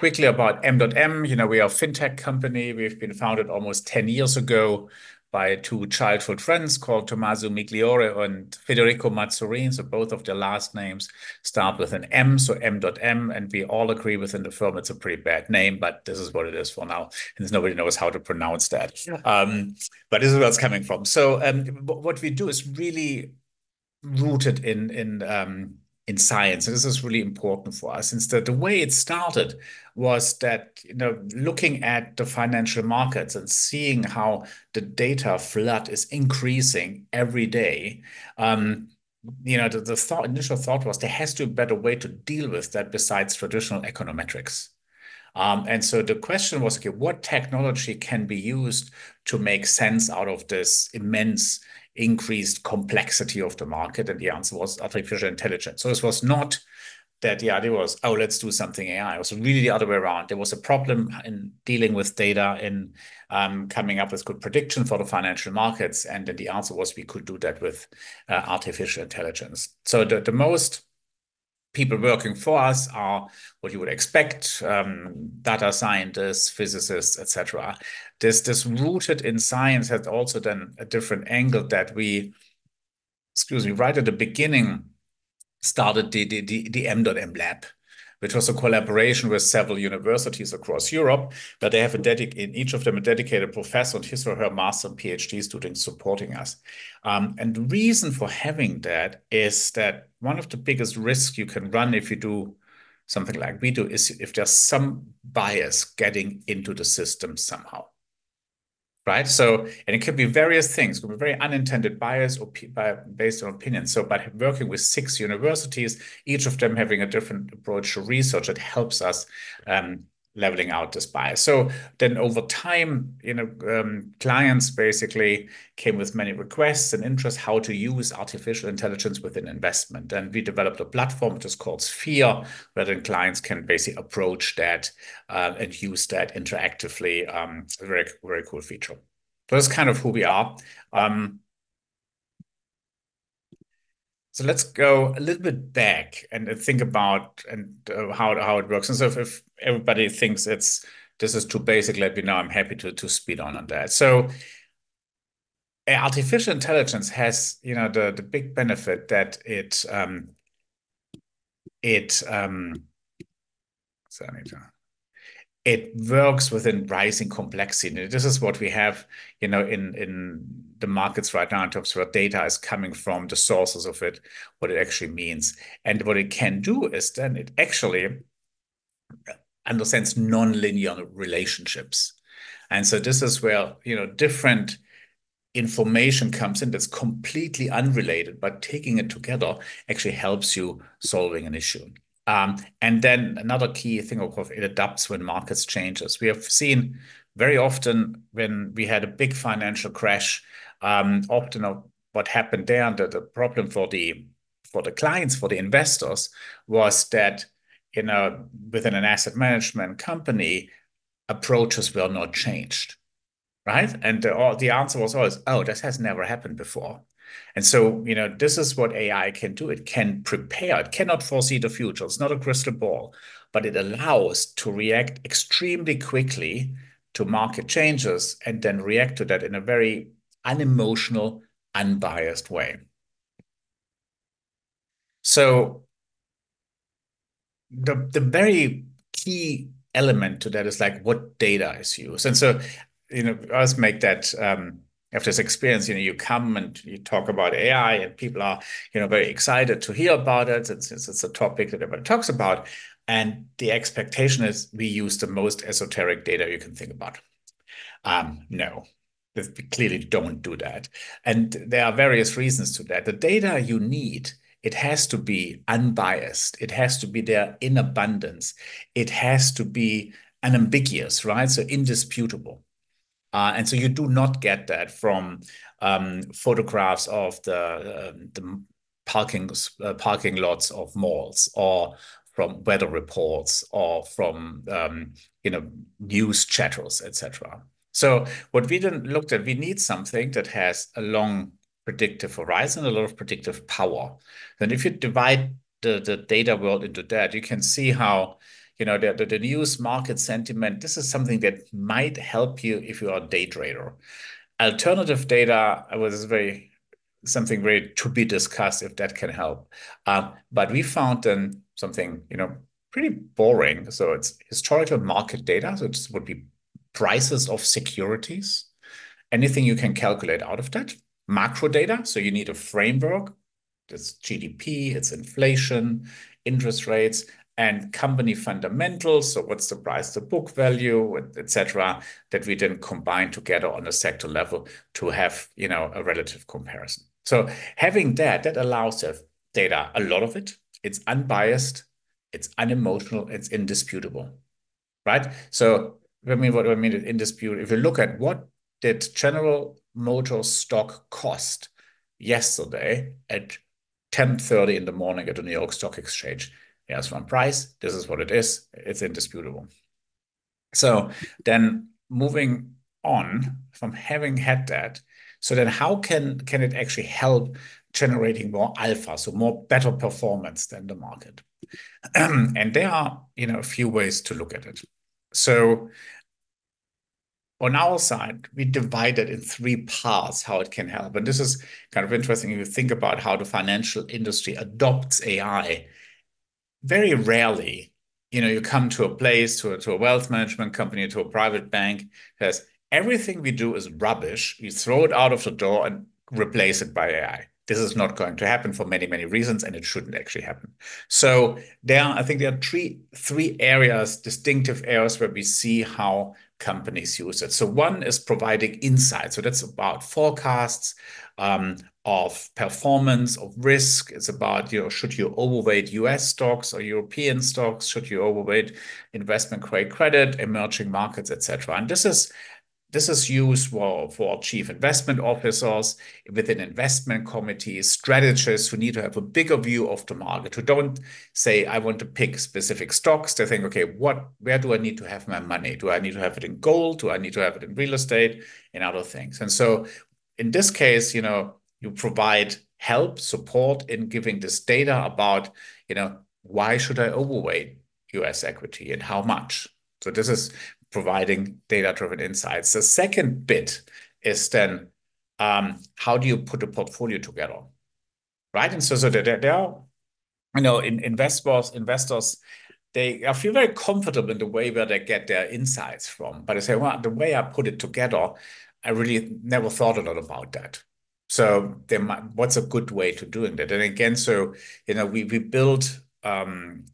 quickly about MDOTM You know, we are a fintech company. We've been founded almost 10 years ago by two childhood friends called Tommaso Migliore and Federico Mazzorin. So both of their last names start with an M, so MDOTM And we all agree within the firm it's a pretty bad name, but this is what it is for now. And nobody knows how to pronounce that. Um, but this is where it's coming from. So um, what we do is really rooted in in um, in science. And this is really important for us. Since the, the way it started was that, you know, looking at the financial markets and seeing how the data flood is increasing every day, um, you know, the, the thought, initial thought was there has to be a better way to deal with that besides traditional econometrics. Um, and so the question was, okay, what technology can be used to make sense out of this immense increased complexity of the market? And the answer was artificial intelligence. So it was not that the idea was, oh, let's do something AI. It was really the other way around. There was a problem in dealing with data, in um, coming up with good prediction for the financial markets. And then the answer was we could do that with uh, artificial intelligence. So the, the most people working for us are what you would expect um, data scientists physicists etc this this rooted in science has also then a different angle that we excuse me right at the beginning started the the the, the MDOTM lab which was a collaboration with several universities across Europe, but they have a dedic in each of them a dedicated professor and his or her master and PhD students supporting us. Um, and the reason for having that is that one of the biggest risks you can run if you do something like we do is if there's some bias getting into the system somehow right? So, and it could be various things, it could be very unintended bias or based on opinion. So, by working with six universities, each of them having a different approach to research, it helps us um, leveling out this bias. So then over time, you know, um, clients basically came with many requests and interest how to use artificial intelligence within investment. And we developed a platform which is called Sphere, where then clients can basically approach that uh, and use that interactively. Um, very, very cool feature. So that's kind of who we are. Um, so let's go a little bit back and think about and uh, how how it works. And so if, if, everybody thinks it's this is too basic, let me know. I'm happy to to speed on on that. So artificial intelligence has you know the the big benefit that it um, it um, sorry, it works within rising complexity. This is what we have, you know, in in the markets right now in terms of where data is coming from, the sources of it, what it actually means. And what it can do is then it actually understands nonlinear relationships. And so this is where, you know, different information comes in that's completely unrelated, but taking it together actually helps you solving an issue. Um, and then another key thing, of course, it adapts when markets changes. We have seen very often when we had a big financial crash, um, often what happened there, and the, the problem for the for the clients, for the investors, was that you know within an asset management company, approaches were not changed, right? And the, the answer was always, "Oh, this has never happened before." And so, you know, this is what AI can do. It can prepare, it cannot foresee the future. It's not a crystal ball, but it allows to react extremely quickly to market changes and then react to that in a very unemotional, unbiased way. So the, the very key element to that is like what data is used. And so, you know, let's make that um, have this experience, you know, you come and you talk about AI and people are, you know, very excited to hear about it since it's, it's a topic that everybody talks about. And the expectation is we use the most esoteric data you can think about. Um, no, we clearly don't do that. And there are various reasons to that. The data you need, it has to be unbiased. It has to be there in abundance. It has to be unambiguous, right? So indisputable. Uh, and so you do not get that from um, photographs of the, uh, the parking, uh, parking lots of malls or from weather reports or from um, you know news chatters, etc. So what we then looked at, we need something that has a long predictive horizon, a lot of predictive power. Then if you divide the, the data world into that, you can see how you know, the, the, the news market sentiment, this is something that might help you if you are a day trader. Alternative data was very something very to be discussed if that can help. Um, but we found then something, you know, pretty boring. So it's historical market data. So it would be prices of securities, anything you can calculate out of that. Macro data. So you need a framework. It's GDP, it's inflation, interest rates, and company fundamentals. So what's the price the book value, etc., that we then combine together on a sector level to have, you know, a relative comparison. So having that, that allows us data, a lot of it. It's unbiased, it's unemotional, it's indisputable, right? So I mean, what I mean indisputable, if you look at what did General Motors stock cost yesterday at 10.30 in the morning at the New York Stock Exchange, Here's one price. This is what it is. It's indisputable. So then moving on from having had that, so then how can, can it actually help generating more alpha, so more better performance than the market? and there are, you know, a few ways to look at it. So on our side, we divide it in three parts how it can help. And this is kind of interesting if you think about how the financial industry adopts AI very rarely, you know, you come to a place, to a, to a wealth management company, to a private bank, says everything we do is rubbish. You throw it out of the door and replace it by AI. This is not going to happen for many, many reasons, and it shouldn't actually happen. So there, I think there are three three areas, distinctive areas where we see how companies use it. So one is providing insight. So that's about forecasts, um, of performance, of risk. It's about, you know, should you overweight US stocks or European stocks? Should you overweight investment grade credit, emerging markets, etc. And this is this is used for, for chief investment officers within investment committees, strategists who need to have a bigger view of the market, who don't say, I want to pick specific stocks. They think, okay, what where do I need to have my money? Do I need to have it in gold? Do I need to have it in real estate and other things? And so in this case, you know, you provide help, support in giving this data about, you know, why should I overweight US equity and how much? So this is providing data-driven insights. The second bit is then um, how do you put a portfolio together, right? And so, so there, there are, you know, in investors, investors, they I feel very comfortable in the way where they get their insights from. But I say, well, the way I put it together, I really never thought a lot about that. So there might, what's a good way to doing that? And again, so you know, we we build um,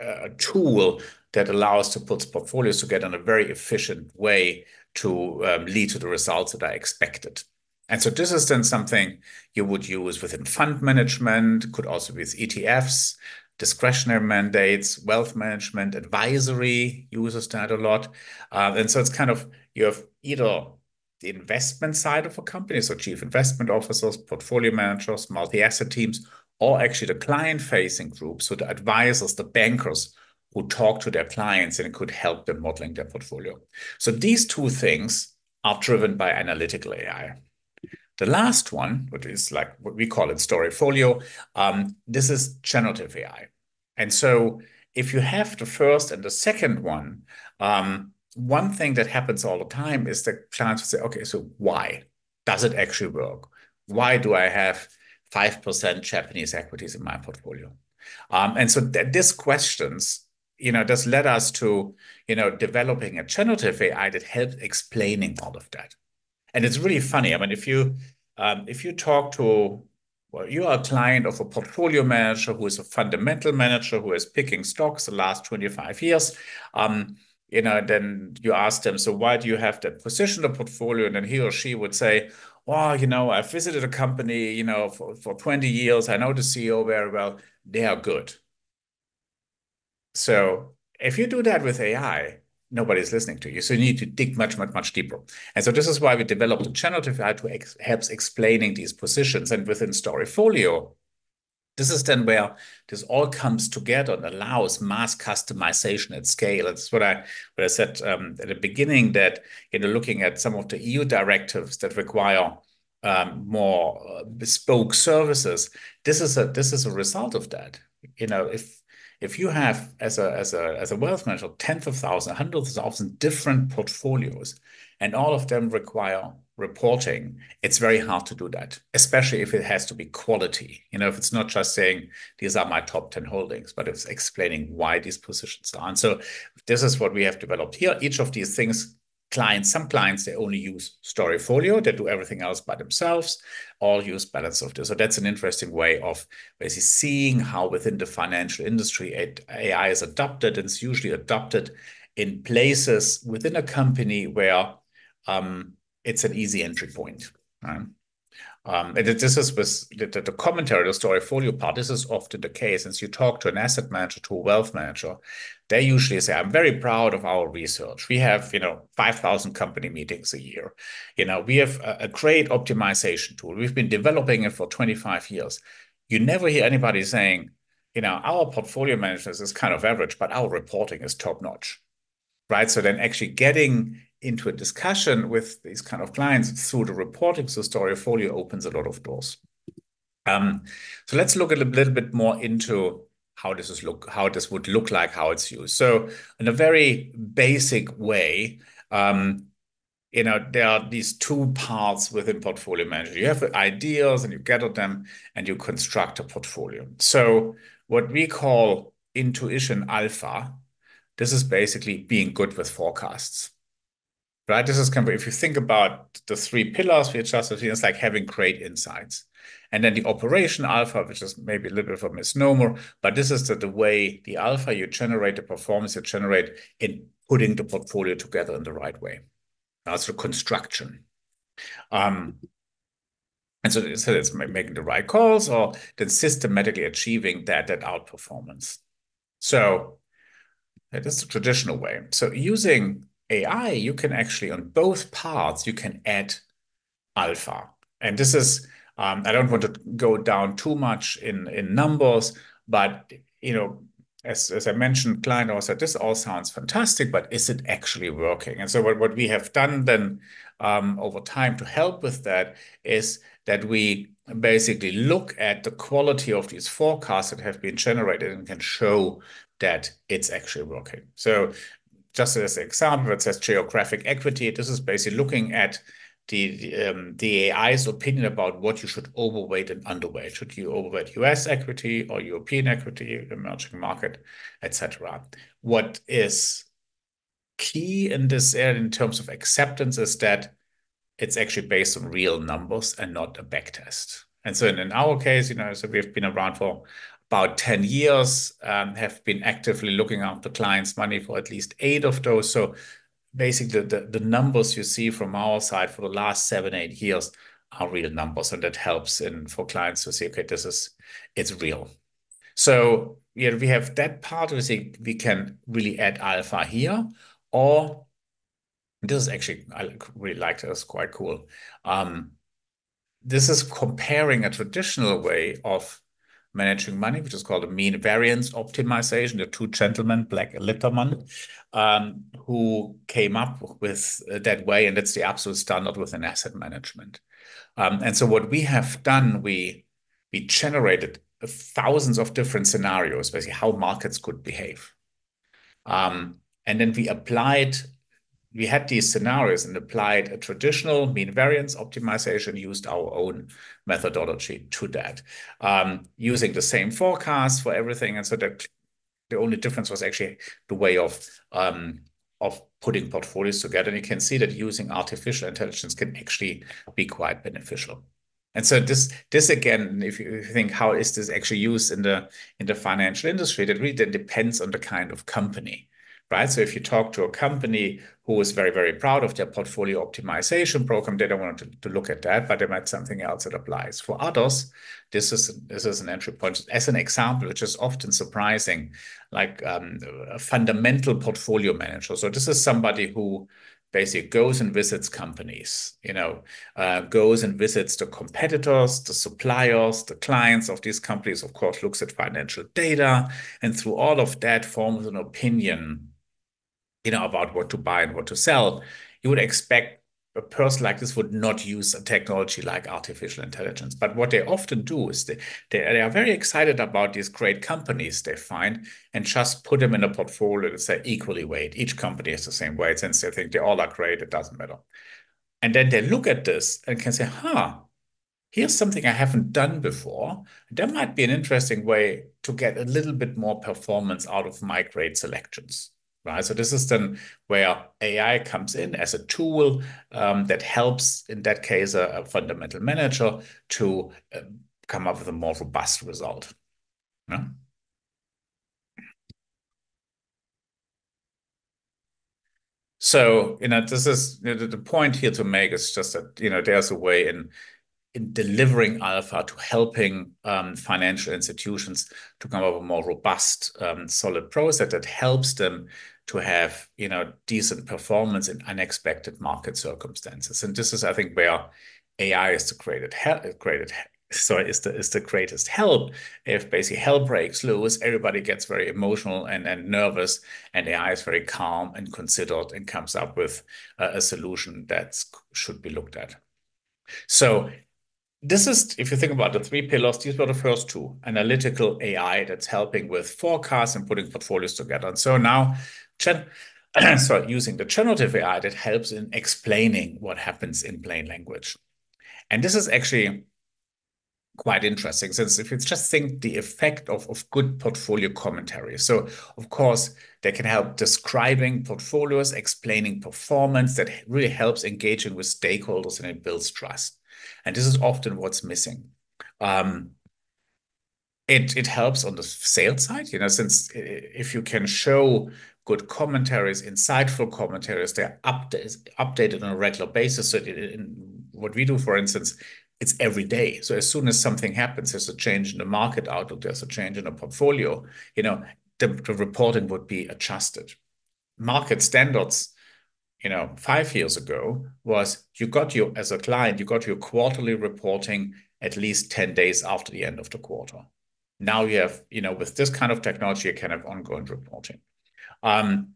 a tool that allows to put portfolios together in a very efficient way to um, lead to the results that are expected. And so this is then something you would use within fund management, could also be with ETFs, discretionary mandates, wealth management, advisory uses that a lot. Uh, and so it's kind of you have either the investment side of a company, so chief investment officers, portfolio managers, multi-asset teams, or actually the client-facing group, so the advisors, the bankers who talk to their clients and could help them modeling their portfolio. So these two things are driven by analytical AI. The last one, which is like what we call it Storyfolio, um, this is generative AI. And so if you have the first and the second one, um, one thing that happens all the time is the clients will say, okay, so why? Does it actually work? Why do I have 5% Japanese equities in my portfolio? Um, and so th these questions, you know, this led us to, you know, developing a generative AI that helps explaining all of that. And it's really funny. I mean, if you um, if you talk to well, you are a client of a portfolio manager who is a fundamental manager who is picking stocks the last 25 years. Um, you know, then you ask them, so why do you have that position in the portfolio? And then he or she would say, well, you know, I've visited a company, you know, for, for 20 years. I know the CEO very well. They are good. So if you do that with AI, nobody's listening to you. So you need to dig much, much, much deeper. And so this is why we developed a generative AI to ex helps explaining these positions. And within Storyfolio, this is then where this all comes together and allows mass customization at scale. That's what I what I said um, at the beginning that you know looking at some of the EU directives that require um, more uh, bespoke services. This is a this is a result of that. You know if if you have as a as a as a wealth manager tens of thousands, hundreds of thousands different portfolios, and all of them require reporting, it's very hard to do that, especially if it has to be quality. You know, if it's not just saying these are my top 10 holdings, but it's explaining why these positions are. And so this is what we have developed here. Each of these things clients, some clients, they only use Storyfolio. They do everything else by themselves, all use Balance Software. So that's an interesting way of basically seeing how within the financial industry AI is adopted. And it's usually adopted in places within a company where um, it's an easy entry point. Right? Um, and this is with the, the, the commentary, the Storyfolio part. This is often the case. Since you talk to an asset manager, to a wealth manager, they usually say, "I'm very proud of our research. We have, you know, five thousand company meetings a year. You know, we have a, a great optimization tool. We've been developing it for 25 years." You never hear anybody saying, "You know, our portfolio management is kind of average, but our reporting is top notch." Right. So then, actually getting into a discussion with these kind of clients through the reporting so Storyfolio opens a lot of doors. Um, so let's look at a little bit more into how this is look, how this would look like, how it's used. So in a very basic way, um, you know, there are these two parts within portfolio management. You have ideas and you gather them and you construct a portfolio. So what we call intuition alpha, this is basically being good with forecasts right? This is kind of if you think about the three pillars we just seen, it's like having great insights. And then the operation alpha, which is maybe a little bit of a misnomer, but this is the, the way the alpha you generate, the performance you generate in putting the portfolio together in the right way. That's the construction. Um, and so, so it's making the right calls or then systematically achieving that, that outperformance. So that is the traditional way. So using AI, you can actually, on both parts, you can add alpha. And this is, um, I don't want to go down too much in, in numbers, but, you know, as, as I mentioned, client also this all sounds fantastic, but is it actually working? And so what, what we have done then um, over time to help with that is that we basically look at the quality of these forecasts that have been generated and can show that it's actually working. So just as an example, it says geographic equity. This is basically looking at the um, the AI's opinion about what you should overweight and underweight. Should you overweight U.S. equity or European equity, emerging market, etc. What is key in this area in terms of acceptance is that it's actually based on real numbers and not a backtest. And so in, in our case, you know, so we've been around for about 10 years, um, have been actively looking after clients' money for at least eight of those. So basically, the numbers you see from our side for the last seven, eight years are real numbers, and that helps in for clients to say, "Okay, this is, it's real." So, yeah, we have that part. We say we can really add alpha here, or this is actually, I really like this, quite cool. Um, this is comparing a traditional way of managing money, which is called a mean variance optimization. The two gentlemen, Black and Litterman, um, who came up with that way, and that's the absolute standard within asset management. Um, and so what we have done, we we generated thousands of different scenarios, basically how markets could behave. Um, and then we applied we had these scenarios and applied a traditional mean variance optimization, used our own methodology to that, um, using the same forecast for everything. And so that the only difference was actually the way of um, of putting portfolios together. And you can see that using artificial intelligence can actually be quite beneficial. And so this this again, if you think how is this actually used in the in the financial industry, that really then depends on the kind of company right? So if you talk to a company who is very, very proud of their portfolio optimization program, they don't want to, to look at that, but they might something else that applies. For others, this is this is an entry point. As an example, which is often surprising, like um, a fundamental portfolio manager. So this is somebody who basically goes and visits companies, you know, uh, goes and visits the competitors, the suppliers, the clients of these companies, of course, looks at financial data, and through all of that forms an opinion you know, about what to buy and what to sell, you would expect a person like this would not use a technology like artificial intelligence. But what they often do is they, they, they are very excited about these great companies they find and just put them in a portfolio that say uh, equally weight. Each company has the same weight since they think they all are great, it doesn't matter. And then they look at this and can say, huh, here's something I haven't done before. That might be an interesting way to get a little bit more performance out of my grade selections right? So this is then where AI comes in as a tool um, that helps, in that case, a, a fundamental manager to uh, come up with a more robust result. Yeah? So, you know, this is you know, the point here to make is just that, you know, there's a way in in delivering alpha to helping um, financial institutions to come up with a more robust, um, solid process that helps them to have you know decent performance in unexpected market circumstances. And this is, I think, where AI is the greatest help. Greatest, sorry, is the is the greatest help. If basically hell breaks loose, everybody gets very emotional and and nervous, and AI is very calm and considered and comes up with a, a solution that should be looked at. So this is, if you think about the three pillars, these were the first two. Analytical AI that's helping with forecasts and putting portfolios together. And so now so using the generative AI that helps in explaining what happens in plain language. And this is actually quite interesting since if you just think the effect of, of good portfolio commentary. So of course, they can help describing portfolios, explaining performance that really helps engaging with stakeholders and it builds trust. And this is often what's missing. Um, it, it helps on the sales side, you know, since if you can show good commentaries, insightful commentaries. They're updated, updated on a regular basis. So in what we do, for instance, it's every day. So as soon as something happens, there's a change in the market outlook, there's a change in the portfolio, you know, the, the reporting would be adjusted. Market standards, you know, five years ago was you got your, as a client, you got your quarterly reporting at least 10 days after the end of the quarter. Now you have, you know, with this kind of technology, you can have ongoing reporting. Um,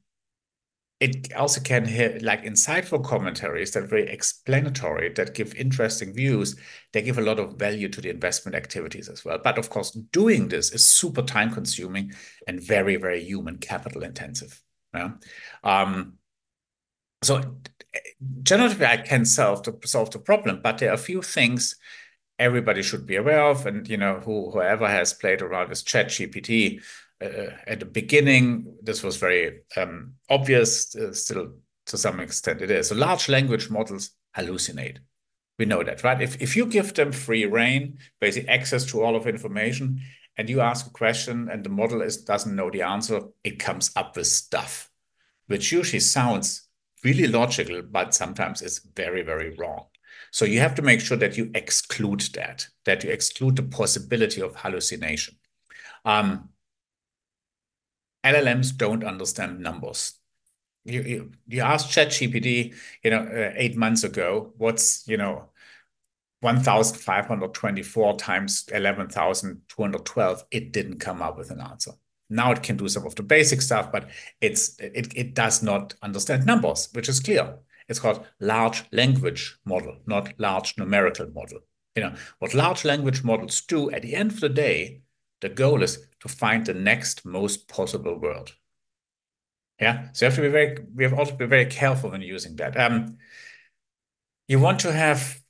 it also can hear like insightful commentaries that are very explanatory, that give interesting views. They give a lot of value to the investment activities as well. But of course, doing this is super time consuming and very, very human capital intensive. Yeah. Um, so generative AI can solve the, solve the problem, but there are a few things everybody should be aware of. And, you know, who, whoever has played around with ChatGPT at the beginning, this was very um, obvious, uh, still to some extent it is. So large language models hallucinate. We know that, right? If, if you give them free reign, basically access to all of information, and you ask a question and the model is, doesn't know the answer, it comes up with stuff, which usually sounds really logical, but sometimes it's very, very wrong. So you have to make sure that you exclude that, that you exclude the possibility of hallucination. Um, LLMs don't understand numbers. You, you, you asked ChatGPT, you know, uh, eight months ago, what's, you know, 1,524 times 11,212, it didn't come up with an answer. Now it can do some of the basic stuff, but it's it, it does not understand numbers, which is clear. It's called large language model, not large numerical model. You know, what large language models do at the end of the day, the goal is to find the next most possible world. Yeah, so you have to be very, we have also to be very careful when using that. Um, you want to have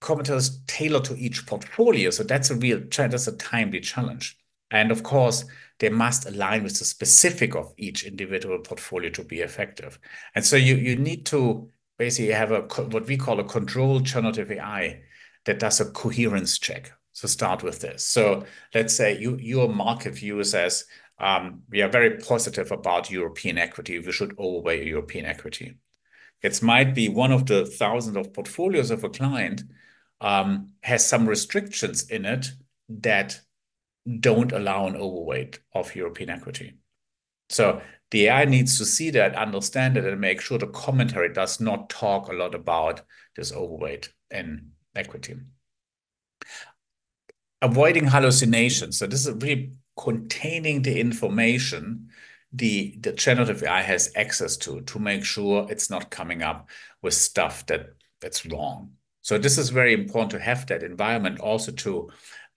commentators tailored to each portfolio. So that's a real, that's a timely challenge. And of course, they must align with the specific of each individual portfolio to be effective. And so you, you need to basically have a what we call a controlled generative AI that does a coherence check. So start with this. So let's say you your market view says um, we are very positive about European equity. We should overweight European equity. It might be one of the thousands of portfolios of a client um, has some restrictions in it that don't allow an overweight of European equity. So the AI needs to see that, understand it, and make sure the commentary does not talk a lot about this overweight in equity avoiding hallucinations. So this is really containing the information the the generative AI has access to to make sure it's not coming up with stuff that that's wrong. So this is very important to have that environment also to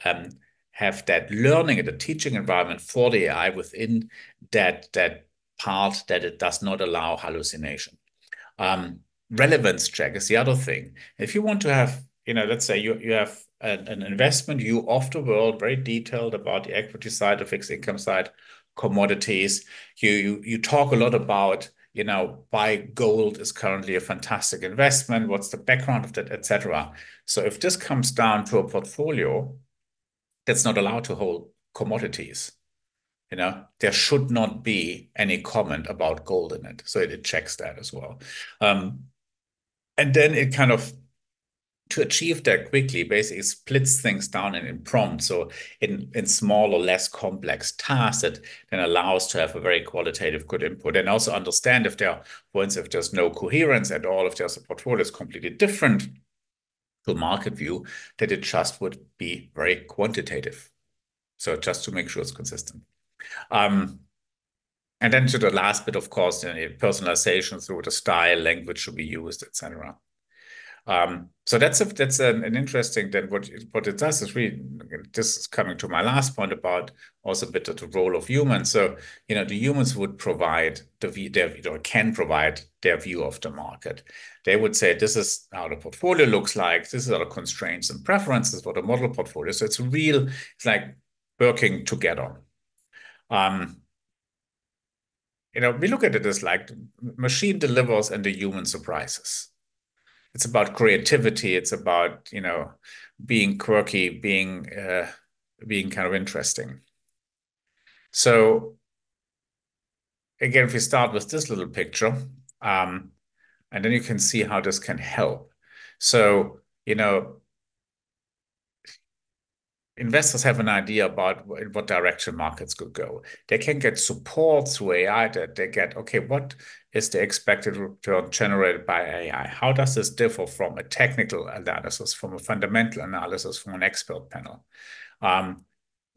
um, have that learning and the teaching environment for the AI within that that part that it does not allow hallucination. Um, relevance check is the other thing. If you want to have, you know, let's say you you have an, an investment view of the world, very detailed about the equity side, the fixed income side, commodities. You you you talk a lot about you know why gold is currently a fantastic investment. What's the background of that, etc. So if this comes down to a portfolio that's not allowed to hold commodities, you know there should not be any comment about gold in it. So it, it checks that as well. Um, and then it kind of to achieve that quickly basically splits things down in, in prompts so in in smaller less complex tasks that then allows to have a very qualitative good input and also understand if there once if there's no coherence at all if there's a portfolio that's completely different to market view that it just would be very quantitative. So just to make sure it's consistent. Um, and then to the last bit of course you know, personalization through the style language should be used etc um, so that's a, that's an, an interesting then what what it does is really this is coming to my last point about also a bit of the role of humans. So you know the humans would provide the their or can provide their view of the market. They would say this is how the portfolio looks like. This is our constraints and preferences for the model portfolio. So it's real. It's like working together. Um, you know, we look at it as like machine delivers and the human surprises it's about creativity. It's about you know being quirky, being uh, being kind of interesting. So again, if we start with this little picture, um, and then you can see how this can help. So you know investors have an idea about in what direction markets could go. They can get support through AI that they get, okay, what is the expected return generated by AI? How does this differ from a technical analysis, from a fundamental analysis, from an expert panel? Um,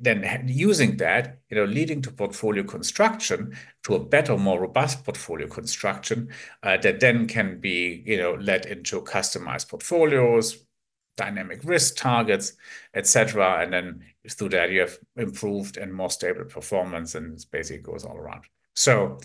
then using that, you know, leading to portfolio construction, to a better, more robust portfolio construction uh, that then can be, you know, led into customized portfolios, dynamic risk targets, etc. And then through that, you have improved and more stable performance, and it basically goes all around. So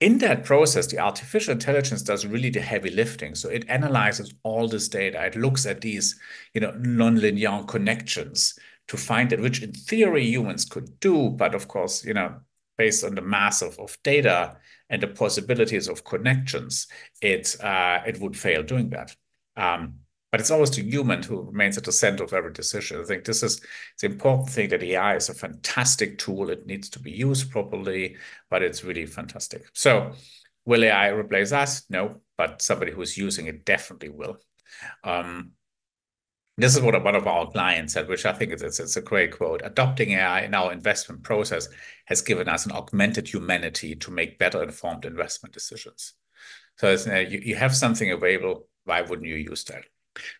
in that process, the artificial intelligence does really the heavy lifting. So it analyzes all this data. It looks at these, you know, nonlinear connections to find that which in theory humans could do, but of course, you know, based on the mass of, of data and the possibilities of connections, it uh, it would fail doing that. Um, but it's always the human who remains at the center of every decision. I think this is the important thing that AI is a fantastic tool. It needs to be used properly, but it's really fantastic. So will AI replace us? No, but somebody who's using it definitely will. Um, this is what one of our clients said, which I think is it's, it's a great quote. Adopting AI in our investment process has given us an augmented humanity to make better informed investment decisions. So uh, you, you have something available. Why wouldn't you use that?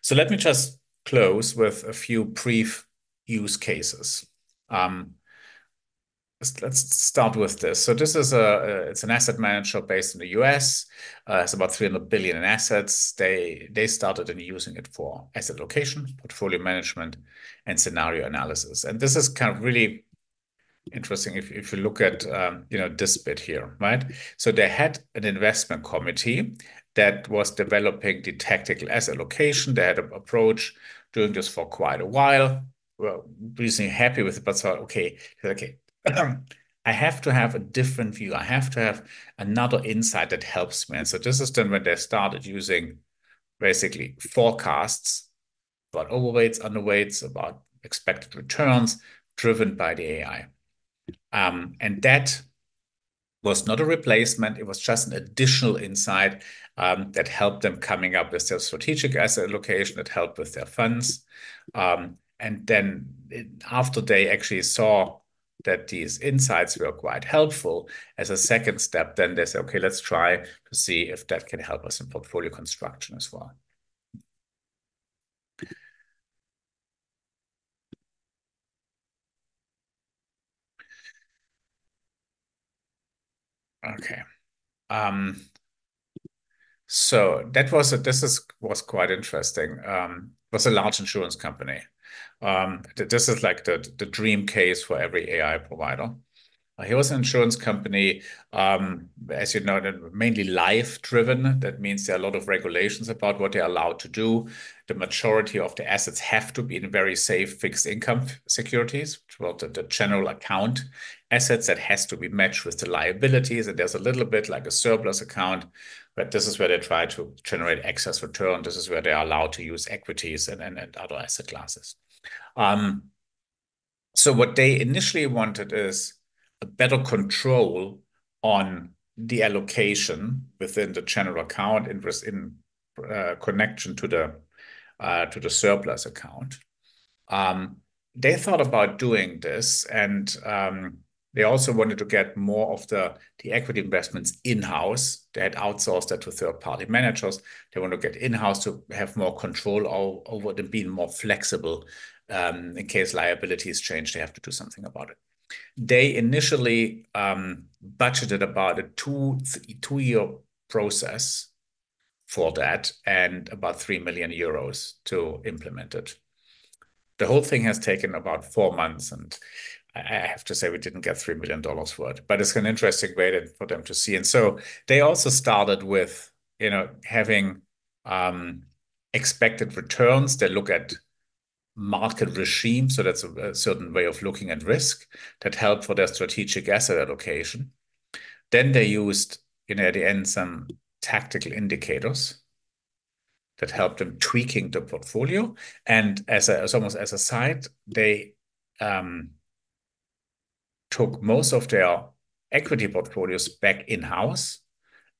So let me just close with a few brief use cases. Um, let's start with this. So this is a, it's an asset manager based in the US. Uh, it's about 300 billion in assets. They they started in using it for asset location, portfolio management, and scenario analysis. And this is kind of really interesting if, if you look at um, you know this bit here, right? So they had an investment committee that was developing the tactical asset allocation. They had an approach doing this for quite a while. Well, reasonably happy with it, but thought, okay, okay, I have to have a different view. I have to have another insight that helps me. And so this is then when they started using basically forecasts about overweights, underweights, about expected returns driven by the AI. Um, and that was not a replacement. It was just an additional insight um, that helped them coming up with their strategic asset allocation, that helped with their funds. Um, and then it, after they actually saw that these insights were quite helpful, as a second step, then they say, okay, let's try to see if that can help us in portfolio construction as well. Okay. Um, so that was a, this is was quite interesting. Um, was a large insurance company. Um, this is like the the dream case for every AI provider. He was an insurance company, um, as you know, mainly life driven. That means there are a lot of regulations about what they're allowed to do. The majority of the assets have to be in very safe fixed income securities, well, the, the general account assets that has to be matched with the liabilities. And there's a little bit like a surplus account, but this is where they try to generate excess return. This is where they are allowed to use equities and, and, and other asset classes. Um, so what they initially wanted is a better control on the allocation within the general account in, in uh, connection to the uh, to the surplus account. Um, they thought about doing this, and um, they also wanted to get more of the, equity investments in-house. They had outsourced that to third-party managers. They want to get in-house to have more control over them being more flexible. Um, in case liabilities change, they have to do something about it. They initially um, budgeted about a two two year process for that and about 3 million euros to implement it. The whole thing has taken about four months, and I have to say we didn't get $3 million for it, but it's an interesting way for them to see. And so they also started with, you know, having um, expected returns. They look at market regime. So that's a, a, certain way of looking at risk that helped for their strategic asset allocation. Then they used, you know, at the end, some tactical indicators that helped them tweaking the portfolio. And as a as almost as a side, they um, took most of their equity portfolios back in-house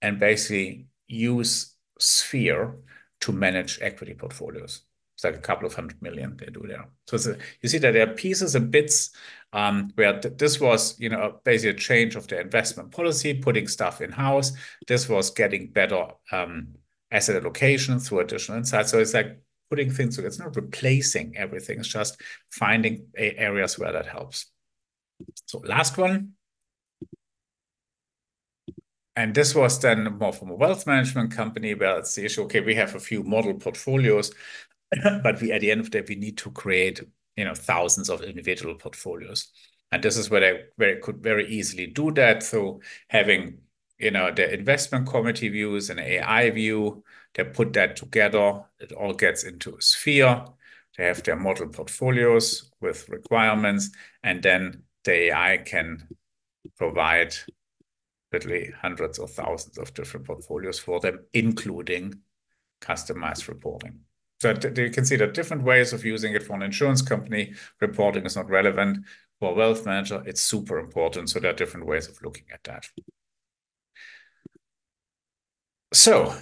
and basically use Sphere to manage equity portfolios. It's like a couple of hundred million they do there. So a, you see that there are pieces and bits um, where th this was, you know, basically a change of the investment policy, putting stuff in house. This was getting better um, asset allocation through additional insights. So it's like putting things together. It's not replacing everything. It's just finding areas where that helps. So last one. And this was then more from a wealth management company where it's the issue, okay, we have a few model portfolios but we at the end of the day we need to create you know thousands of individual portfolios. And this is where they very could very easily do that so having you know the investment committee views and ai view. They put that together. It all gets into a sphere. They have their model portfolios with requirements and then the ai can provide literally hundreds or thousands of different portfolios for them including customized reporting so you can see that different ways of using it for an insurance company. Reporting is not relevant. For a wealth manager, it's super important. So there are different ways of looking at that. So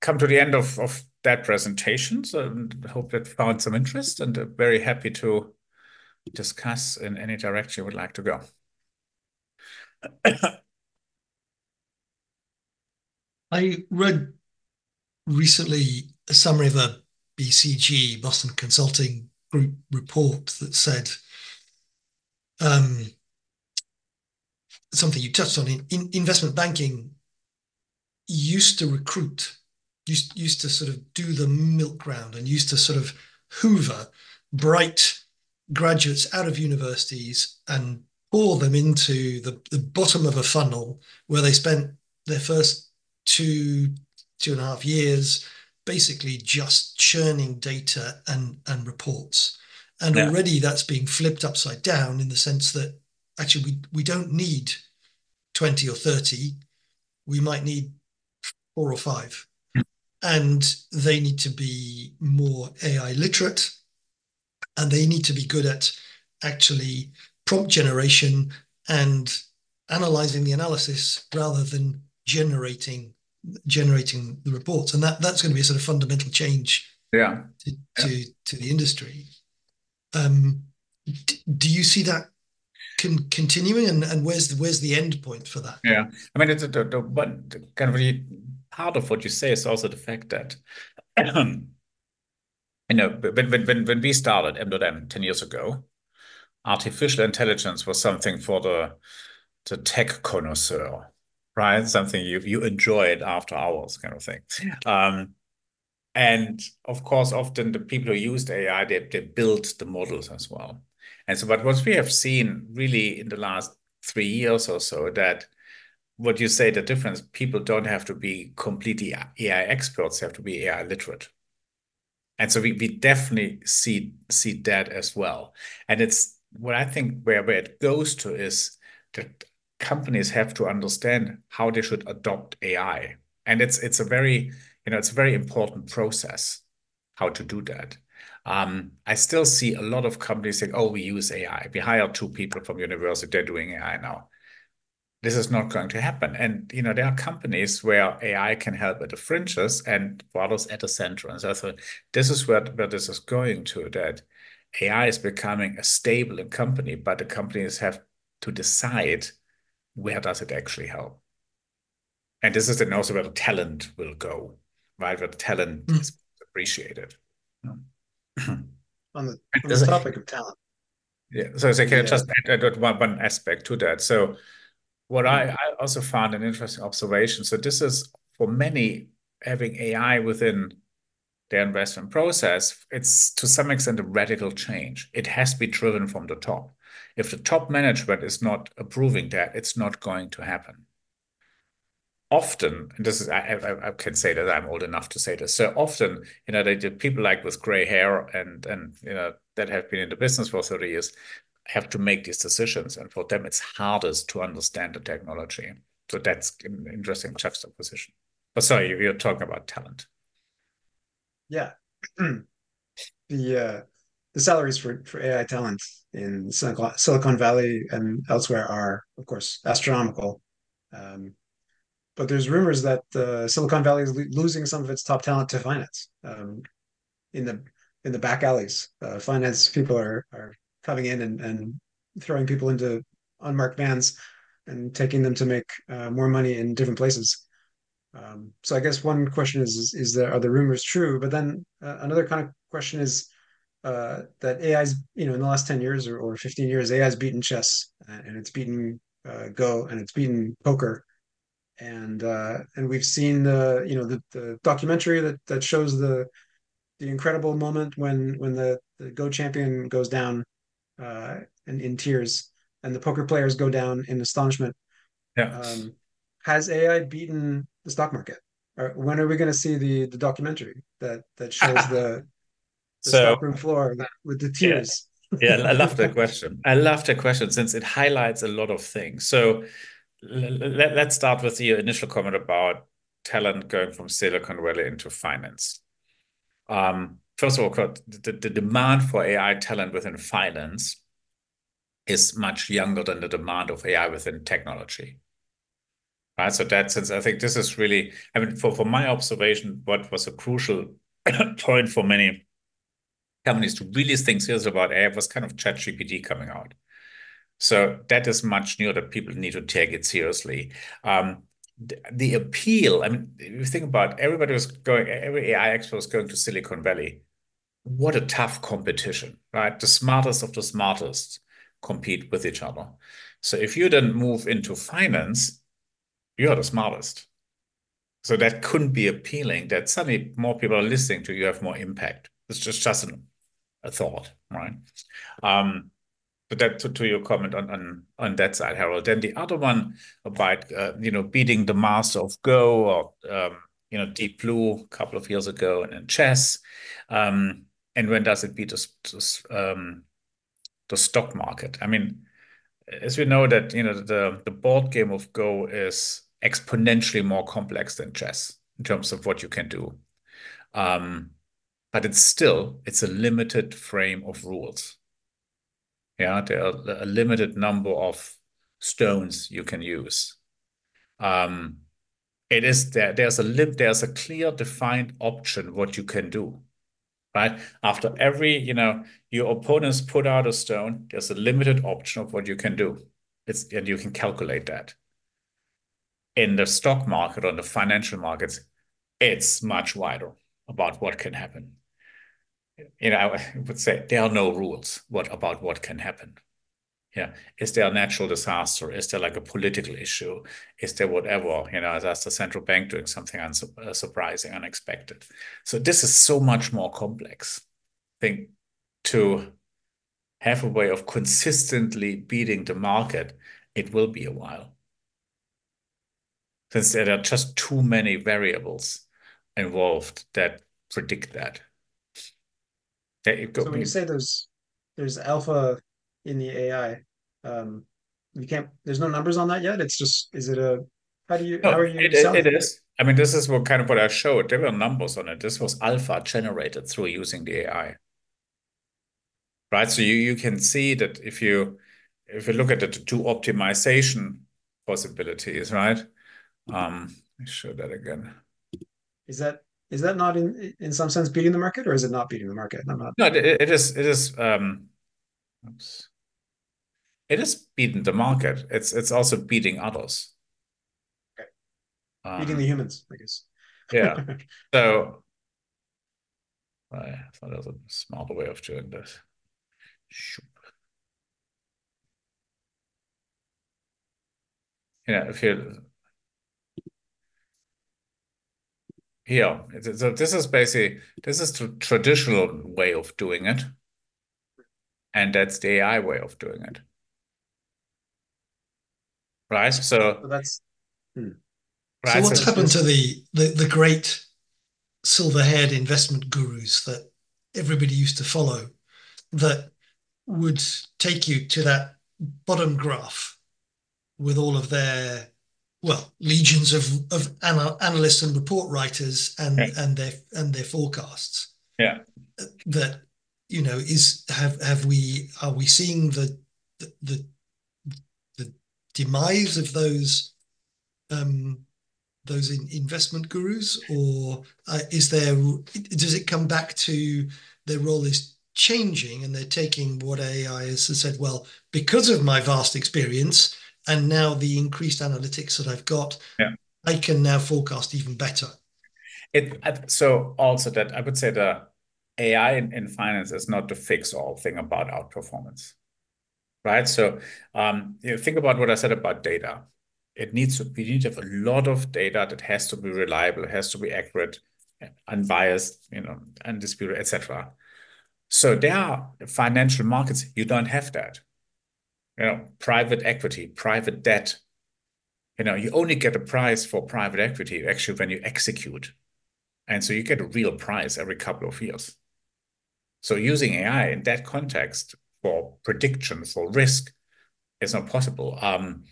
come to the end of, of that presentation. So I hope that found some interest and I'm very happy to discuss in any direction you would like to go. I read recently a summary of a BCG, Boston Consulting Group report that said um, something you touched on in, in, investment banking used to recruit, used, used to sort of do the milk round and used to sort of hoover bright graduates out of universities and pour them into the, the bottom of a funnel where they spent their first two, two and a half years basically just churning data and, and reports. And yeah. already that's being flipped upside down in the sense that actually we, we don't need 20 or 30. We might need four or five. Hmm. And they need to be more AI literate and they need to be good at actually prompt generation and analyzing the analysis rather than generating generating the reports, and that that's going to be a sort of fundamental change. Yeah. To to, yeah. to the industry. Um, do you see that con- continuing, and and where's the, where's the end point for that? Yeah, I mean, it's the, the one kind of really part of what you say is also the fact that. you know, when, when, when we started MDOTM 10 years ago, artificial intelligence was something for the, the tech connoisseur right? Something you you enjoy it after hours, kind of thing. Um, and of course, often the people who used AI, they, they built the models as well. And so, but what we have seen really in the last three years or so, that what you say, the difference, people don't have to be completely AI experts, they have to be AI literate. And so we, we definitely see see that as well. And it's what I think where, where it goes to is that companies have to understand how they should adopt AI. And it's it's a very you know, it's a very important process how to do that. Um, I still see a lot of companies saying, "Oh, we use AI. We hire two people from university. They're doing AI now." This is not going to happen. And you know, there are companies where AI can help at the fringes, and for others at the center. And so, this is where where this is going to. That AI is becoming a stable in company, but the companies have to decide where does it actually help. And this is then also where the talent will go right? Where talent mm. is appreciated. on the, on the topic of talent. Yeah. So, so can yeah. I just add, add one, one aspect to that? So what I, mm. I also found an interesting observation. So this is for many having AI within their investment process, it's to some extent a radical change. It has to be driven from the top. If the top management is not approving that, it's not going to happen often, and this is I, I, I, can say that I'm old enough to say this. So often, you know, they did people like with gray hair and and you know that have been in the business for 30 years have to make these decisions, and for them it's hardest to understand the technology. So that's an interesting juxtaposition. But sorry, you're talking about talent. Yeah, the uh, the salaries for for AI talent in Silicon Valley and elsewhere are, of course, astronomical. Um, but there's rumors that uh, Silicon Valley is losing some of its top talent to finance um, in the in the back alleys. Uh, finance people are are coming in and, and throwing people into unmarked vans and taking them to make uh, more money in different places. Um, so I guess one question is, is, is there are the rumors true? But then uh, another kind of question is uh, that AI's you know in the last ten years or, or fifteen years AI's beaten chess and it's beaten uh, Go and it's beaten poker and uh, and we've seen the you know the, the documentary that that shows the the incredible moment when when the, the Go champion goes down uh, in, in tears and the poker players go down in astonishment. Yeah. Um, has AI beaten the stock market? Or when are we going to see the the documentary that that shows the the so, stockroom floor with the tears? Yeah. yeah, I love that question. I love that question since it highlights a lot of things. So let, let's start with your initial comment about talent going from Silicon Valley into finance. Um, first of all, the, the demand for AI talent within finance is much younger than the demand of AI within technology. Right. So that sense, I think this is really, I mean, for, for my observation, what was a crucial point for many companies to really think seriously about AI was kind of ChatGPT coming out. So that is much newer that people need to take it seriously. Um, the, the appeal, I mean, if you think about everybody was going, every AI expert was going to Silicon Valley. What a tough competition, right? The smartest of the smartest compete with each other. So if you didn't move into finance, you're the smartest. So that couldn't be appealing that suddenly more people are listening to you, have more impact. It's just, just an, a thought, right? Um, but that to, to your comment on, on on that side, Harold. Then the other one about uh, you know beating the master of Go or um, you know Deep Blue a couple of years ago, and then chess. Um, and when does it beat the, um, the stock market? I mean, as we know that you know the the board game of Go is exponentially more complex than chess in terms of what you can do. Um, but it's still it's a limited frame of rules yeah, there are a limited number of stones you can use. Um, it is there. There's a lim There's a clear defined option what you can do, right? After every, you know, your opponents put out a stone. There's a limited option of what you can do. It's and you can calculate that. In the stock market or the financial markets, it's much wider about what can happen you know, I would say there are no rules what about what can happen. Yeah. Is there a natural disaster? Is there like a political issue? Is there whatever? You know, that's the central bank doing something unsurprising, uh, unexpected. So this is so much more complex. I think to have a way of consistently beating the market, it will be a while. Since there are just too many variables involved that predict that. So when you say there's there's alpha in the AI, um, you can't. There's no numbers on that yet. It's just is it a how do you no, how are you? It, it is. I mean, this is what kind of what I showed. There were numbers on it. This was alpha generated through using the AI. Right. So you you can see that if you if you look at the two optimization possibilities, right? Um, let me show that again. Is that is that not in in some sense beating the market, or is it not beating the market? I'm not. No, it, it is. It is. Um, oops. It is beating the market. It's it's also beating others. Okay. Um, beating the humans, I guess. yeah. So I thought that was a smarter way of doing this. Yeah, if you here. So this is basically this is the traditional way of doing it, and that's the AI way of doing it. Right. So, so that's hmm. right. So what's so happened to the, the the great silver-haired investment gurus that everybody used to follow that would take you to that bottom graph with all of their well legions of of analysts and report writers and yeah. and their and their forecasts yeah that you know is have have we are we seeing the the the, the demise of those um those in investment gurus or uh, is there does it come back to their role is changing and they're taking what AI has said well because of my vast experience and now the increased analytics that I've got, yeah. I can now forecast even better. It so also that I would say the AI in, in finance is not the fix all thing about outperformance, right? So um, you know, think about what I said about data. It needs to we need to have a lot of data that has to be reliable, has to be accurate, unbiased, you know, undisputed, etc. So there are financial markets you don't have that you know, private equity, private debt. You know, you only get a price for private equity actually when you execute. And so you get a real price every couple of years. So using AI in that context for prediction, for risk, is not possible. Um,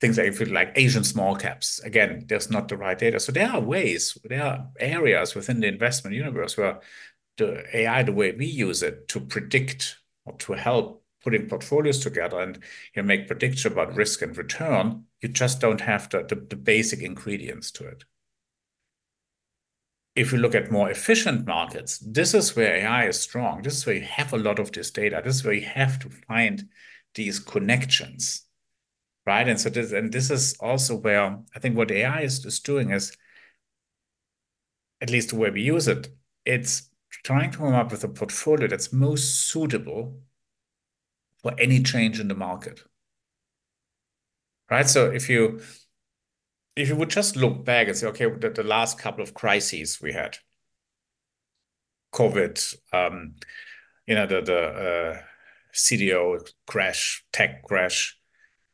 things like, like Asian small caps, again, there's not the right data. So there are ways, there are areas within the investment universe where the AI, the way we use it to predict or to help putting portfolios together and you make prediction about risk and return, you just don't have the, the, the basic ingredients to it. If you look at more efficient markets, this is where AI is strong. This is where you have a lot of this data. This is where you have to find these connections, right? And so this and this is also where I think what AI is, is doing is, at least the way we use it, it's trying to come up with a portfolio that's most suitable for any change in the market. Right? So if you if you would just look back and say, okay, the, the last couple of crises we had, COVID, um, you know, the the uh, CDO crash, tech crash,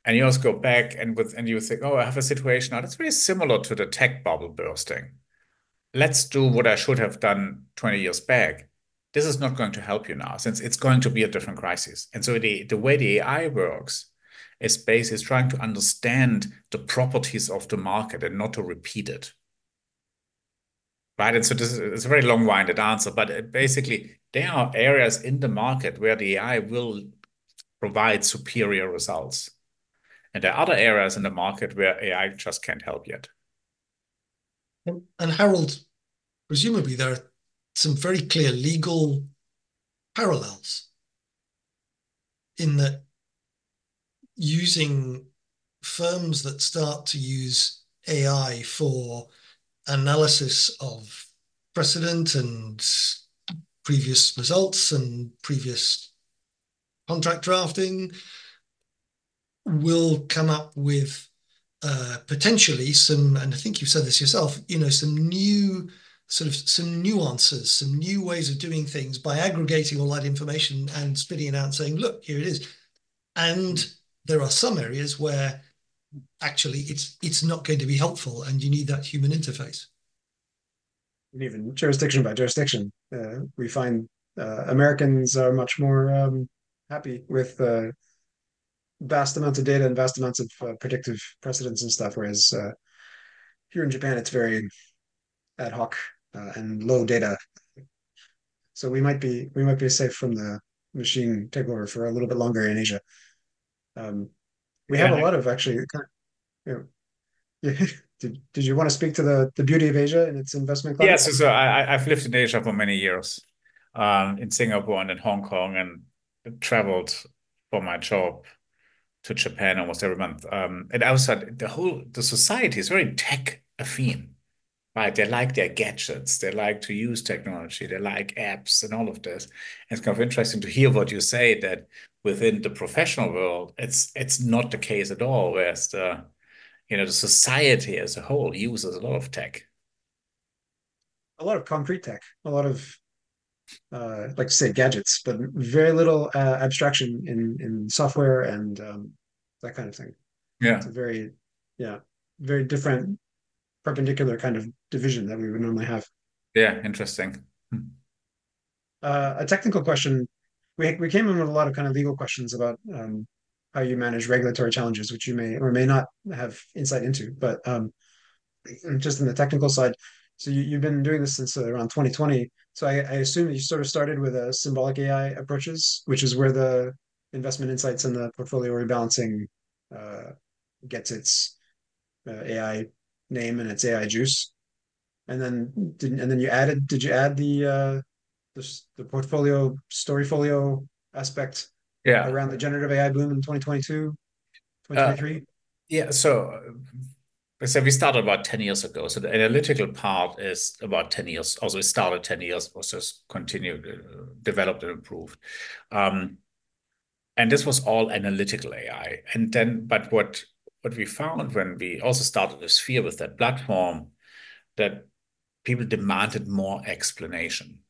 and you also go back and with and you think, oh, I have a situation now that's very similar to the tech bubble bursting. Let's do what I should have done 20 years back this is not going to help you now since it's going to be a different crisis. And so the, the way the AI works is space is trying to understand the properties of the market and not to repeat it. Right. And so this is a very long-winded answer, but uh, basically there are areas in the market where the AI will provide superior results. And there are other areas in the market where AI just can't help yet. And, and Harold, presumably there are some very clear legal parallels in that using firms that start to use AI for analysis of precedent and previous results and previous contract drafting will come up with uh, potentially some, and I think you've said this yourself, you know, some new sort of some nuances, some new ways of doing things by aggregating all that information and spitting it out and saying, look, here it is. And there are some areas where actually it's it's not going to be helpful and you need that human interface. And even jurisdiction by jurisdiction, uh, we find uh, Americans are much more um, happy with uh, vast amounts of data and vast amounts of uh, predictive precedents and stuff. Whereas uh, here in Japan, it's very ad hoc uh, and low data. So we might be we might be safe from the machine takeover for a little bit longer in Asia. Um, we yeah. have a lot of actually. You know, did, did you want to speak to the, the beauty of Asia and its investment climate? Yes, yeah, so, so I, I've lived in Asia for many years, um, in Singapore and in Hong Kong, and traveled for my job to Japan almost every month. Um, and outside, the whole the society is very tech affine, right? They like their gadgets, they like to use technology, they like apps and all of this. It's kind of interesting to hear what you say that within the professional world, it's it's not the case at all. Whereas the you know the society as a whole uses a lot of tech. A lot of concrete tech, a lot of uh, like to say gadgets, but very little uh, abstraction in in software and um, that kind of thing. Yeah, it's a very yeah very different perpendicular kind of division that we would normally have. Yeah, interesting. Uh, a technical question. We we came in with a lot of kind of legal questions about um, how you manage regulatory challenges, which you may or may not have insight into, but um, just in the technical side. So you, you've been doing this since around 2020 so I, I assume that you sort of started with a symbolic AI approaches, which is where the investment insights and the portfolio rebalancing uh, gets its uh, AI name and its AI juice. And then did and then you added did you add the uh, the, the portfolio storyfolio aspect yeah around the generative AI boom in 2022 2023? Uh, yeah, so I so we started about 10 years ago. So the analytical part is about 10 years. Also, it started 10 years, was just continued, uh, developed and improved. Um, and this was all analytical AI. And then, but what what we found when we also started the Sphere with that platform, that people demanded more explanation.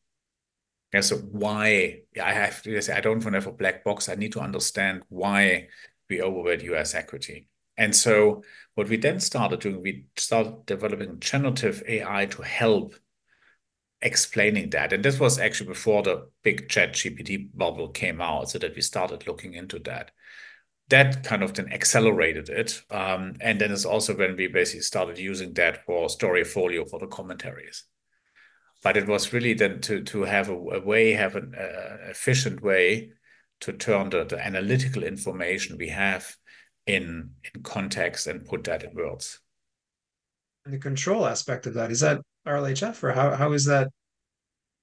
Yeah, so why I have to say I don't want to have a black box. I need to understand why we overweight US equity. And so what we then started doing, we started developing generative AI to help explaining that. And this was actually before the big chat GPT bubble came out, so that we started looking into that. That kind of then accelerated it. Um, and then it's also when we basically started using that for Storyfolio for the commentaries. But it was really then to to have a, a way, have an uh, efficient way to turn the, the analytical information we have in in context and put that in words. And the control aspect of that is that RLHF or how how is that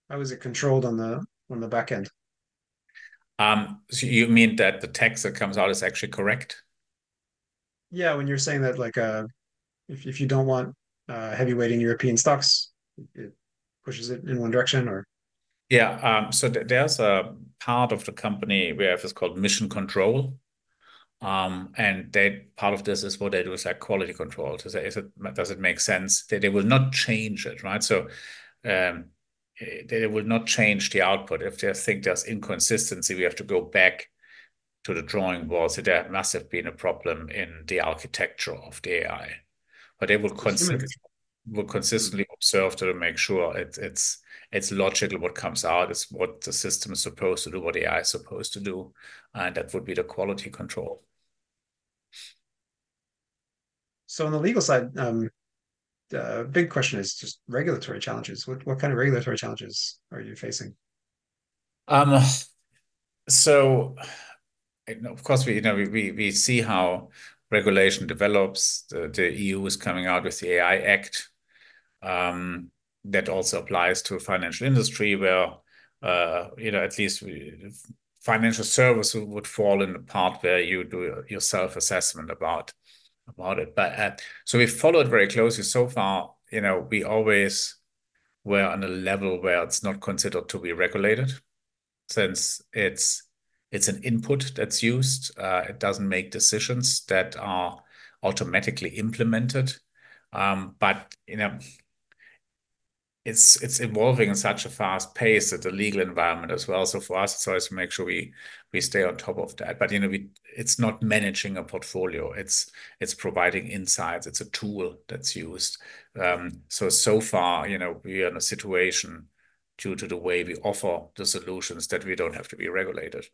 how is it controlled on the on the back end? Um, so you mean that the text that comes out is actually correct? Yeah, when you're saying that, like, uh, if if you don't want uh, heavyweight European stocks, it pushes it in one direction, or yeah. Um, so th there's a part of the company we have is called mission control, um, and they part of this is what they do is like quality control to say is it does it make sense they, they will not change it right so um, they will not change the output. If they think there's inconsistency we have to go back to the drawing board so there must have been a problem in the architecture of the AI but they will consistently will consistently observe to make sure it, it's it's logical what comes out. It's what the system is supposed to do what AI is supposed to do and that would be the quality control. So on the legal side, um, the big question is just regulatory challenges. What what kind of regulatory challenges are you facing? Um, so of course we you know we we, see how regulation develops. The, the EU is coming out with the AI Act. Um, that also applies to financial industry where uh, you know at least financial services would fall in the part where you do your self-assessment about about it. But uh, so we followed very closely. So far, you know, we always were on a level where it's not considered to be regulated, since it's it's an input that's used. Uh, it doesn't make decisions that are automatically implemented. Um, but you know, it's it's evolving in such a fast pace that the legal environment as well. So for us, it's always to make sure we we stay on top of that. But you know, we it's not managing a portfolio. It's it's providing insights. It's a tool that's used. Um, so so far, you know, we are in a situation due to the way we offer the solutions that we don't have to be regulated.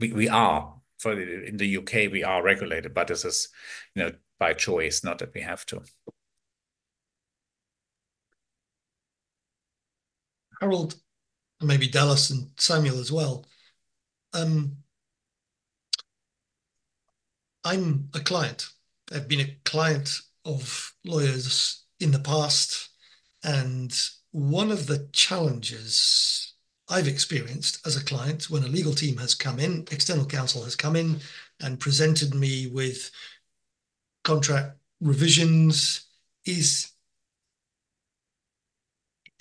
We we are for the, in the UK we are regulated, but this is you know by choice, not that we have to. Harold, and maybe Dallas and Samuel as well. Um, I'm a client. I've been a client of lawyers in the past, and one of the challenges I've experienced as a client when a legal team has come in, external counsel has come in and presented me with contract revisions is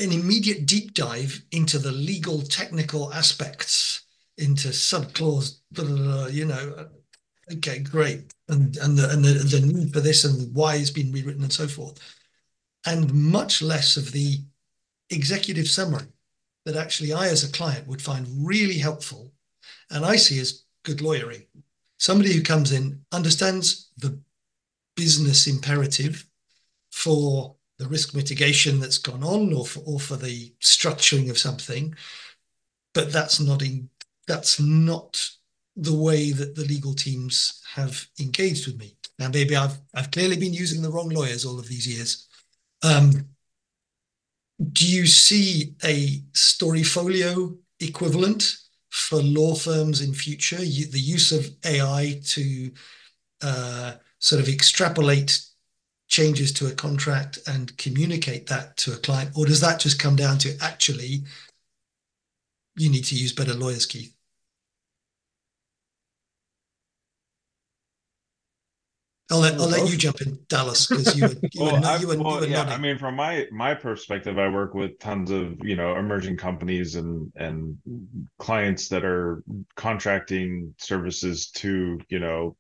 an immediate deep dive into the legal technical aspects, into subclause, blah, blah, blah, you know, uh, okay, great, and and the and the, the need for this and why it's been rewritten and so forth, and much less of the executive summary that actually I, as a client, would find really helpful, and I see as good lawyering. Somebody who comes in understands the business imperative for the risk mitigation that's gone on or for, or for the structuring of something but that's not in that's not the way that the legal teams have engaged with me. Now maybe i've i've clearly been using the wrong lawyers all of these years. Um, do you see a storyfolio equivalent for law firms in future? You, the use of ai to uh, sort of extrapolate changes to a contract and communicate that to a client? Or does that just come down to actually you need to use better lawyers, Keith? I'll let, I'll let you jump in, Dallas, because you, you, well, were, you, were, well, you yeah, I mean, from my my perspective, I work with tons of you know emerging companies and and clients that are contracting services to you know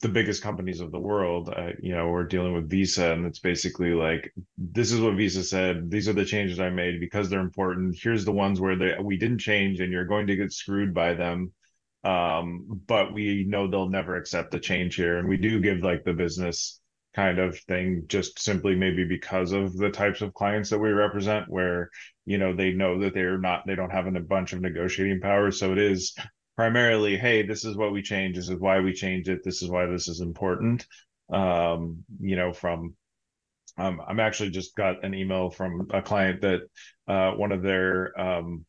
the biggest companies of the world uh, you know we're dealing with Visa and it's basically like this is what Visa said these are the changes i made because they're important here's the ones where they, we didn't change and you're going to get screwed by them. Um, but we know they'll never accept the change here and we do give like the business kind of thing just simply maybe because of the types of clients that we represent where you know they know that they're not they don't have a bunch of negotiating power. So it is primarily, hey, this is what we change. This is why we change it. This is why this is important. Um, you know, from um, I'm actually just got an email from a client that uh, one of their um,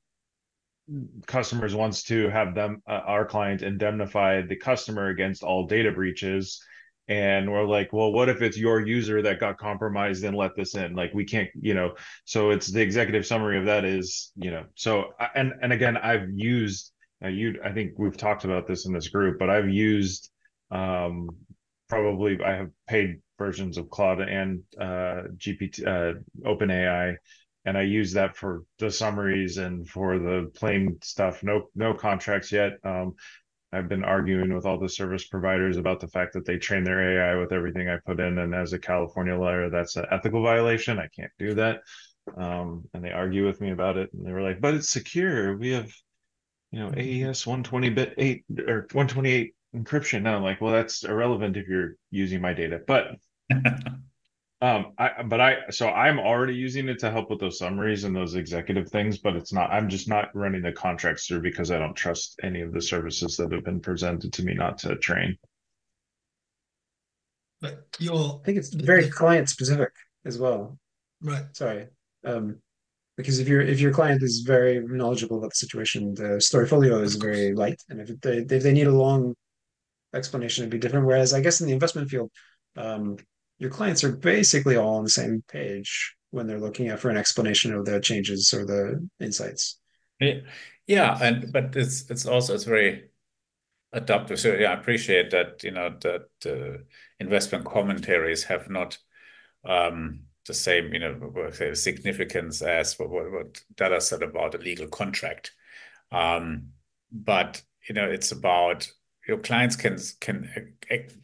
customers wants to have them, uh, our client, indemnify the customer against all data breaches. And we're like, well, what if it's your user that got compromised and let this in? Like, we can't, you know. So it's the executive summary of that is, you know. So and and again, I've used now you, I think we've talked about this in this group, but I've used um, probably I have paid versions of Claude and uh, GPT, uh, OpenAI, and I use that for the summaries and for the plain stuff. No, no contracts yet. Um, I've been arguing with all the service providers about the fact that they train their AI with everything I put in, and as a California lawyer, that's an ethical violation. I can't do that. Um, and they argue with me about it, and they were like, "But it's secure. We have you know, AES 120 bit 8 or 128 encryption. Now I'm like, well, that's irrelevant if you're using my data. But um I but I so I'm already using it to help with those summaries and those executive things, but it's not I'm just not running the contracts through because I don't trust any of the services that have been presented to me not to train. But you'll. I think it's very client specific as well. Right. Sorry. Um because if your if your client is very knowledgeable about the situation, the storyfolio is very light, and if they if they need a long explanation, it'd be different. Whereas I guess in the investment field, um, your clients are basically all on the same page when they're looking at for an explanation of the changes or the insights. Yeah, yeah, and but it's it's also it's very adaptive. So yeah, I appreciate that. You know that uh, investment commentaries have not. Um, the same, you know, significance as what, what, what Dada said about a legal contract. Um, but you know, it's about your clients can can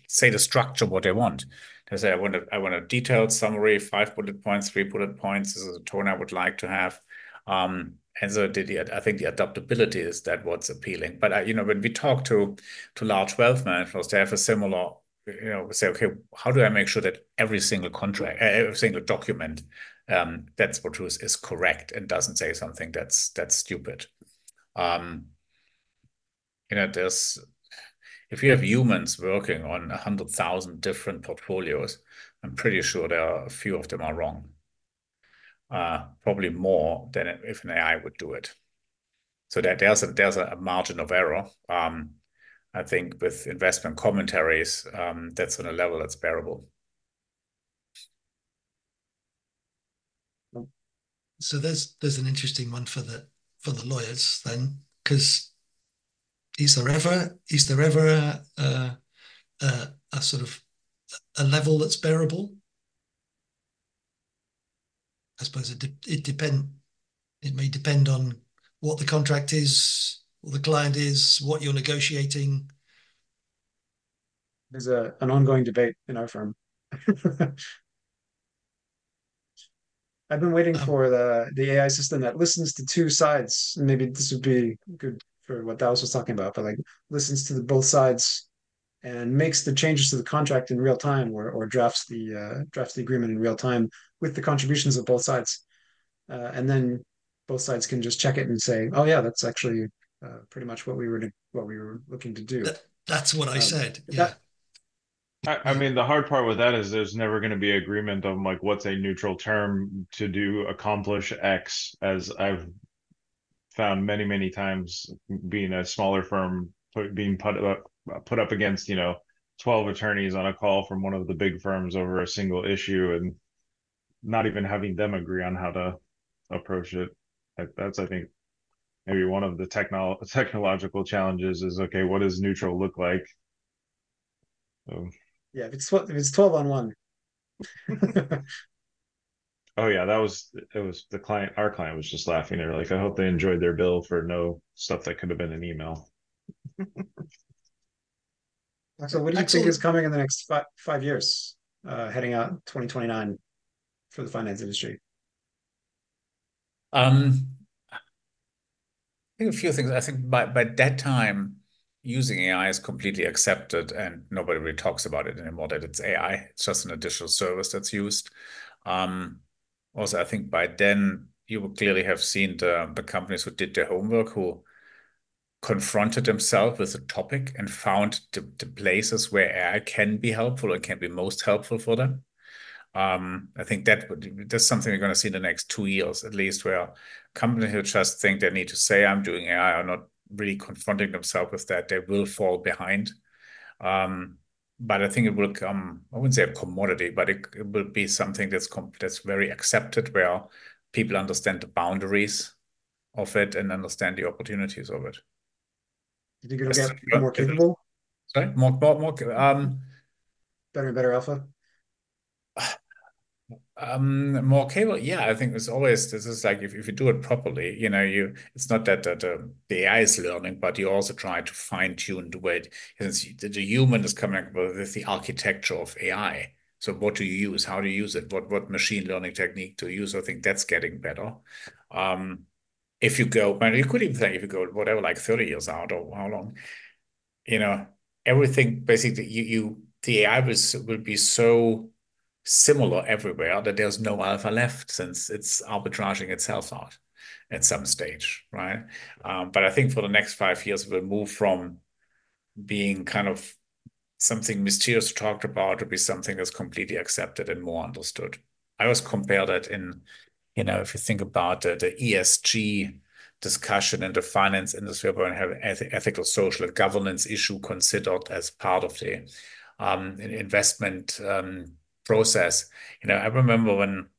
say the structure what they want. They say, I want a, I want a detailed summary, five bullet points, three bullet points. This is a tone I would like to have. Um, and so the, the, I think the adaptability is that what's appealing. But uh, you know, when we talk to to large wealth managers, they have a similar, you know, say, okay, how do I make sure that every single contract, uh, every single document, um, that's what is, is correct and doesn't say something that's that's stupid. Um, you know, there's if you have humans working on a hundred thousand different portfolios, I'm pretty sure there are a few of them are wrong. Uh, probably more than if an AI would do it. So that there's a there's a margin of error. Um, I think with investment commentaries, um, that's on a level that's bearable. So there's there's an interesting one for the for the lawyers then, because is there ever is there ever a, a, a, a sort of a level that's bearable? I suppose it de it depend it may depend on what the contract is, the client is, what you're negotiating. There's a an ongoing debate in our firm. I've been waiting um, for the the AI system that listens to two sides. Maybe this would be good for what Dallas was talking about, but like listens to the both sides and makes the changes to the contract in real time or, or drafts the uh, drafts the agreement in real time with the contributions of both sides. Uh, and then both sides can just check it and say, oh yeah, that's actually uh, pretty much what we were what we were looking to do. That, that's what I um, said. Yeah. That, I, I mean, the hard part with that is there's never going to be agreement on like what's a neutral term to do accomplish X, as I've found many many times being a smaller firm put, being put up put up against you know 12 attorneys on a call from one of the big firms over a single issue and not even having them agree on how to approach it that's i think maybe one of the technol technological challenges is okay what does neutral look like so. yeah if it's if it's 12 on one Oh yeah, that was it. Was the client? Our client was just laughing. They're like, "I hope they enjoyed their bill for no stuff that could have been an email." so, what do you Excellent. think is coming in the next five, five years, uh, heading out 2029 for the finance industry? Um, I think a few things. I think by by that time, using AI is completely accepted, and nobody really talks about it anymore. That it's AI; it's just an additional service that's used. Um, also, I think by then you would clearly have seen the, the companies who did their homework, who confronted themselves with the topic and found the, the places where AI can be helpful and can be most helpful for them. Um, I think that would, that's something we're going to see in the next two years, at least, where companies who just think they need to say I'm doing AI are not really confronting themselves with that. They will fall behind. Um, but I think it will come, I wouldn't say a commodity, but it, it will be something that's that's very accepted where people understand the boundaries of it and understand the opportunities of it. You think it'll get more capable? Sorry, more, more, more. Um, better and better alpha. Um, more cable, yeah, I think it's always this is like if, if you do it properly, you know, you it's not that, that uh, the AI is learning, but you also try to fine tune the way since the, the human is coming up with the architecture of AI. So what do you use? How do you use it? What what machine learning technique to use? I think that's getting better. Um, if you go, and you could even think if you go whatever, like 30 years out or how long, you know, everything basically you you the AI will, will be so similar everywhere that there's no alpha left since it's arbitraging itself out at some stage, right? Um, but I think for the next five years, we'll move from being kind of something mysterious talked about to be something that's completely accepted and more understood. I always compare that in, you know, if you think about the, the ESG discussion in the finance industry, we have ethical, social, governance issue considered as part of the um, investment um, process. You know, I remember when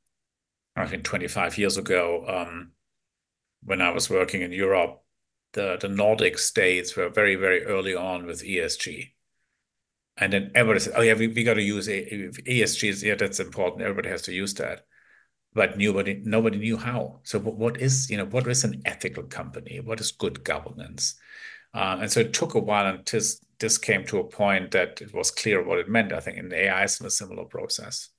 I think 25 years ago, um, when I was working in Europe, the, the Nordic states were very, very early on with ESG. And then everybody said, oh yeah, we, we got to use ESG. Yeah, that's important. Everybody has to use that. But nobody, nobody knew how. So what is, you know, what is an ethical company? What is good governance? Uh, and so it took a while until this came to a point that it was clear what it meant. I think in the AI, it's a similar process.